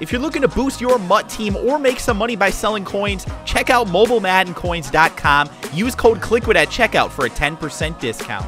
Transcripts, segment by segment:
If you're looking to boost your MUT team or make some money by selling coins, check out mobilemaddencoins.com. Use code KLIQUID at checkout for a 10% discount.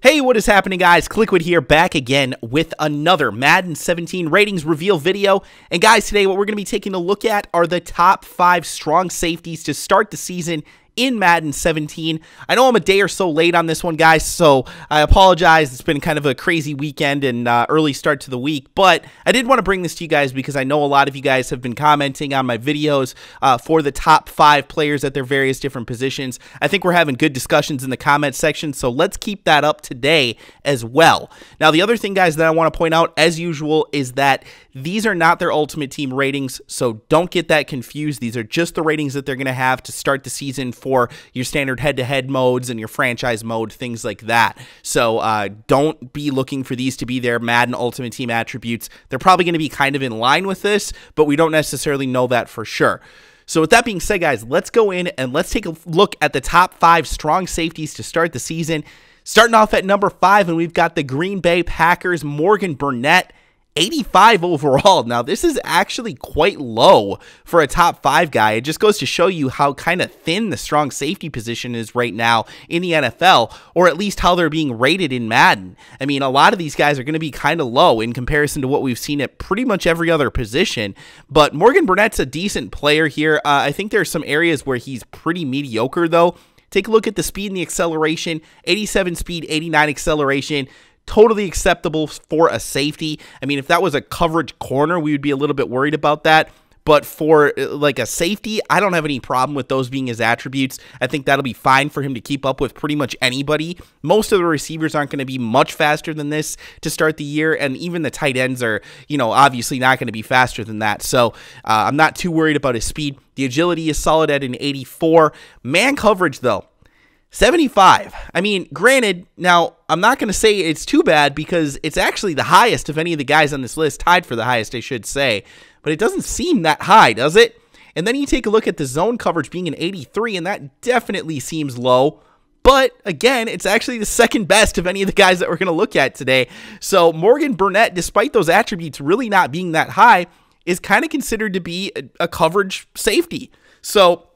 Hey, what is happening, guys? Kliquid here, back again with another Madden 17 ratings reveal video. And guys, today what we're going to be taking a look at are the top five strong safeties to start the season in Madden 17. I know I'm a day or so late on this one, guys, so I apologize. It's been kind of a crazy weekend and uh, early start to the week, but I did want to bring this to you guys because I know a lot of you guys have been commenting on my videos uh, for the top five players at their various different positions. I think we're having good discussions in the comment section, so let's keep that up today as well. Now, the other thing, guys, that I want to point out, as usual, is that these are not their ultimate team ratings, so don't get that confused. These are just the ratings that they're going to have to start the season for your standard head to head modes and your franchise mode, things like that. So uh, don't be looking for these to be their Madden Ultimate Team attributes. They're probably going to be kind of in line with this, but we don't necessarily know that for sure. So, with that being said, guys, let's go in and let's take a look at the top five strong safeties to start the season. Starting off at number five, and we've got the Green Bay Packers, Morgan Burnett. 85 overall. Now, this is actually quite low for a top five guy. It just goes to show you how kind of thin the strong safety position is right now in the NFL, or at least how they're being rated in Madden. I mean, a lot of these guys are going to be kind of low in comparison to what we've seen at pretty much every other position. But Morgan Burnett's a decent player here. Uh, I think there are some areas where he's pretty mediocre, though. Take a look at the speed and the acceleration 87 speed, 89 acceleration totally acceptable for a safety. I mean, if that was a coverage corner, we would be a little bit worried about that. But for uh, like a safety, I don't have any problem with those being his attributes. I think that'll be fine for him to keep up with pretty much anybody. Most of the receivers aren't going to be much faster than this to start the year, and even the tight ends are, you know, obviously not going to be faster than that. So uh, I'm not too worried about his speed. The agility is solid at an 84. Man coverage, though, 75. I mean, granted, now I'm not going to say it's too bad because it's actually the highest of any of the guys on this list, tied for the highest, I should say. But it doesn't seem that high, does it? And then you take a look at the zone coverage being an 83, and that definitely seems low. But again, it's actually the second best of any of the guys that we're going to look at today. So Morgan Burnett, despite those attributes really not being that high, is kind of considered to be a, a coverage safety. So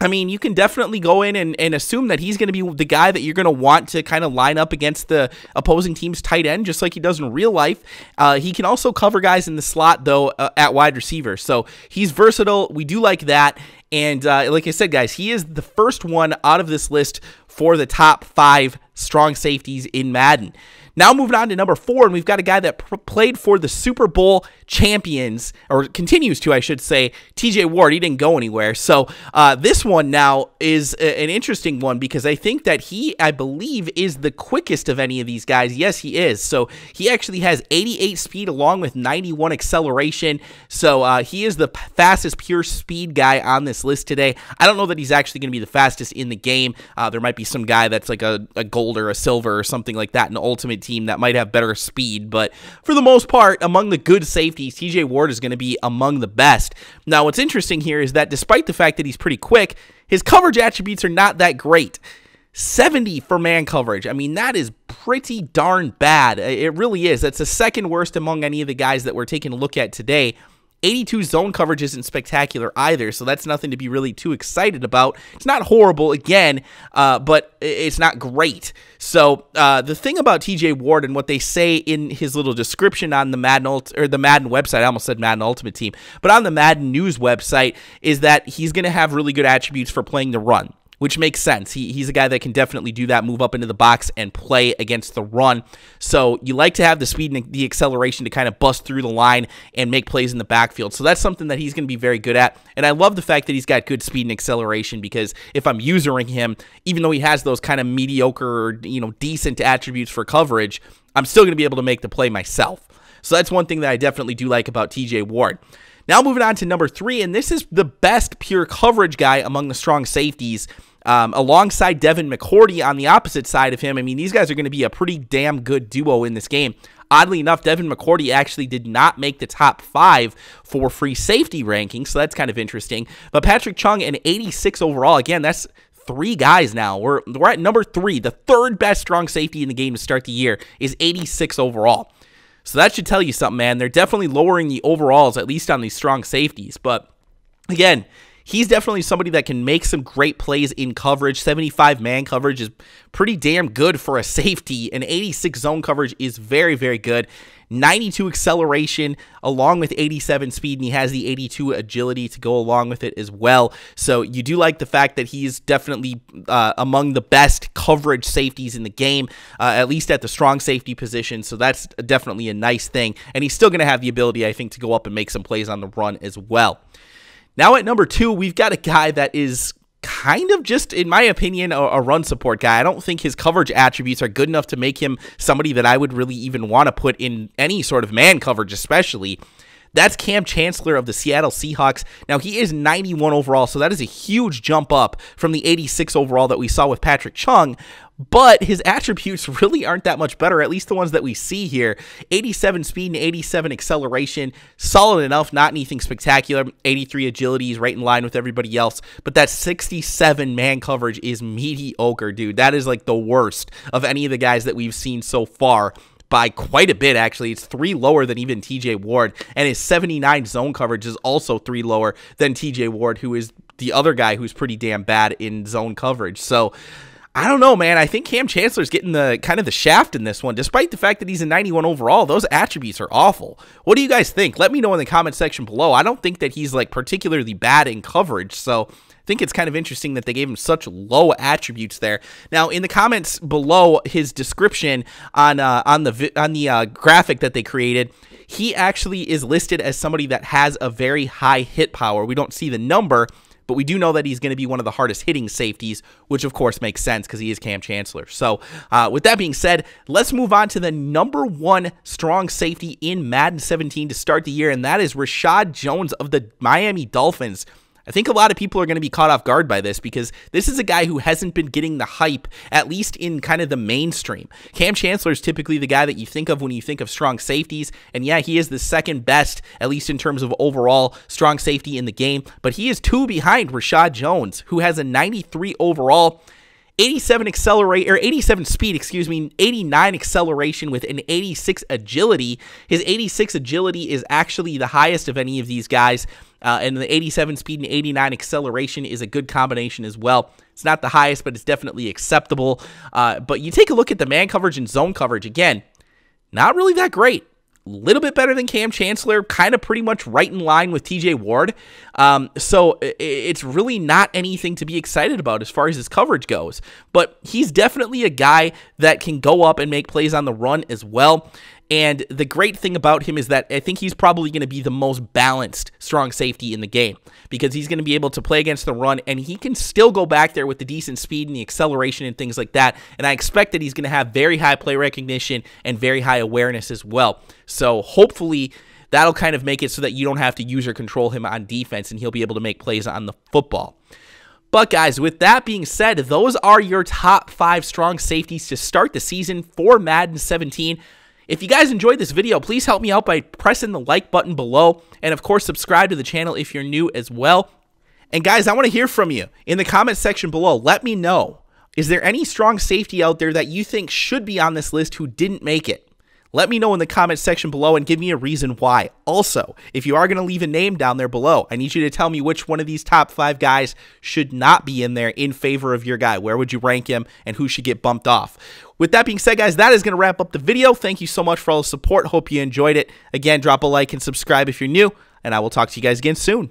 I mean, you can definitely go in and, and assume that he's going to be the guy that you're going to want to kind of line up against the opposing team's tight end, just like he does in real life. Uh, he can also cover guys in the slot, though, uh, at wide receiver. So he's versatile. We do like that. And uh, like I said, guys, he is the first one out of this list for the top five strong safeties in Madden. Now moving on to number four, and we've got a guy that pr- played for the Super Bowl champions, or continues to, I should say, TJ Ward. He didn't go anywhere. So uh, this one now is a- an interesting one because I think that he, I believe, is the quickest of any of these guys. Yes, he is. So he actually has 88 speed along with 91 acceleration. So uh, he is the p- fastest pure speed guy on this list today. I don't know that he's actually going to be the fastest in the game. Uh, there might be some guy that's like a, a gold or a silver or something like that in Ultimate team that might have better speed, but for the most part, among the good safeties, TJ Ward is going to be among the best. Now, what's interesting here is that despite the fact that he's pretty quick, his coverage attributes are not that great. 70 for man coverage. I mean, that is pretty darn bad. It really is. That's the second worst among any of the guys that we're taking a look at today. 82 zone coverage isn't spectacular either, so that's nothing to be really too excited about. It's not horrible, again, uh, but it's not great. So uh, the thing about TJ Ward and what they say in his little description on the Madden Ult- or the Madden website, I almost said Madden Ultimate Team, but on the Madden News website, is that he's going to have really good attributes for playing the run which makes sense. He, he's a guy that can definitely do that, move up into the box and play against the run. So you like to have the speed and the acceleration to kind of bust through the line and make plays in the backfield. So that's something that he's going to be very good at. And I love the fact that he's got good speed and acceleration because if I'm usering him, even though he has those kind of mediocre, you know, decent attributes for coverage, I'm still going to be able to make the play myself. So that's one thing that I definitely do like about TJ Ward. Now moving on to number three, and this is the best pure coverage guy among the strong safeties. Um, alongside Devin McCourty on the opposite side of him. I mean, these guys are going to be a pretty damn good duo in this game. Oddly enough, Devin McCourty actually did not make the top five for free safety rankings, so that's kind of interesting. But Patrick Chung, an 86 overall, again, that's three guys now. We're, we're at number three. The third best strong safety in the game to start the year is 86 overall. So that should tell you something, man. They're definitely lowering the overalls, at least on these strong safeties. But again, he's definitely somebody that can make some great plays in coverage. 75 man coverage is pretty damn good for a safety, and 86 zone coverage is very, very good. 92 acceleration along with 87 speed, and he has the 82 agility to go along with it as well. So you do like the fact that he's definitely uh, among the best coverage safeties in the game, uh, at least at the strong safety position. So that's definitely a nice thing. And he's still going to have the ability, I think, to go up and make some plays on the run as well. Now at number two, we've got a guy that is kind of just, in my opinion, a, a, run support guy. I don't think his coverage attributes are good enough to make him somebody that I would really even want to put in any sort of man coverage, especially. That's Kam Chancellor of the Seattle Seahawks. Now, he is 91 overall, so that is a huge jump up from the 86 overall that we saw with Patrick Chung but his attributes really aren't that much better, at least the ones that we see here. 87 speed and 87 acceleration, solid enough, not anything spectacular. 83 agility is right in line with everybody else, but that 67 man coverage is mediocre, dude. That is like the worst of any of the guys that we've seen so far by quite a bit, actually. It's three lower than even TJ Ward, and his 79 zone coverage is also three lower than TJ Ward, who is the other guy who's pretty damn bad in zone coverage. So, I don't know, man. I think Kam Chancellor's getting the kind of the shaft in this one, despite the fact that he's a 91 overall. Those attributes are awful. What do you guys think? Let me know in the comment section below. I don't think that he's like particularly bad in coverage, so I think it's kind of interesting that they gave him such low attributes there. Now, in the comments below his description on uh, on the on the uh, graphic that they created, he actually is listed as somebody that has a very high hit power. We don't see the number but we do know that he's going to be one of the hardest hitting safeties, which of course makes sense because he is Kam Chancellor. So, uh, with that being said, let's move on to the number one strong safety in Madden 17 to start the year, and that is Reshad Jones of the Miami Dolphins. I think a lot of people are going to be caught off guard by this because this is a guy who hasn't been getting the hype, at least in kind of the mainstream. Kam Chancellor is typically the guy that you think of when you think of strong safeties. And yeah, he is the second best, at least in terms of overall strong safety in the game. But he is two behind Reshad Jones, who has a 93 overall. 87 accelerate or 87 speed, excuse me, 89 acceleration with an 86 agility. His 86 agility is actually the highest of any of these guys. Uh, and the 87 speed and 89 acceleration is a good combination as well. It's not the highest, but it's definitely acceptable. Uh, but you take a look at the man coverage and zone coverage again, not really that great little bit better than Kam Chancellor, kind of pretty much right in line with TJ Ward. Um, so it's really not anything to be excited about as far as his coverage goes. But he's definitely a guy that can go up and make plays on the run as well. And the great thing about him is that I think he's probably going to be the most balanced strong safety in the game because he's going to be able to play against the run and he can still go back there with the decent speed and the acceleration and things like that. And I expect that he's going to have very high play recognition and very high awareness as well. So hopefully that'll kind of make it so that you don't have to use or control him on defense and he'll be able to make plays on the football. But guys, with that being said, those are your top five strong safeties to start the season for Madden 17. If you guys enjoyed this video, please help me out by pressing the like button below. And of course, subscribe to the channel if you're new as well. And guys, I want to hear from you in the comment section below. Let me know. Is there any strong safety out there that you think should be on this list who didn't make it? Let me know in the comment section below and give me a reason why. Also, if you are going to leave a name down there below, I need you to tell me which one of these top five guys should not be in there in favor of your guy. Where would you rank him and who should get bumped off? With that being said, guys, that is going to wrap up the video. Thank you so much for all the support. Hope you enjoyed it. Again, drop a like and subscribe if you're new, and I will talk to you guys again soon.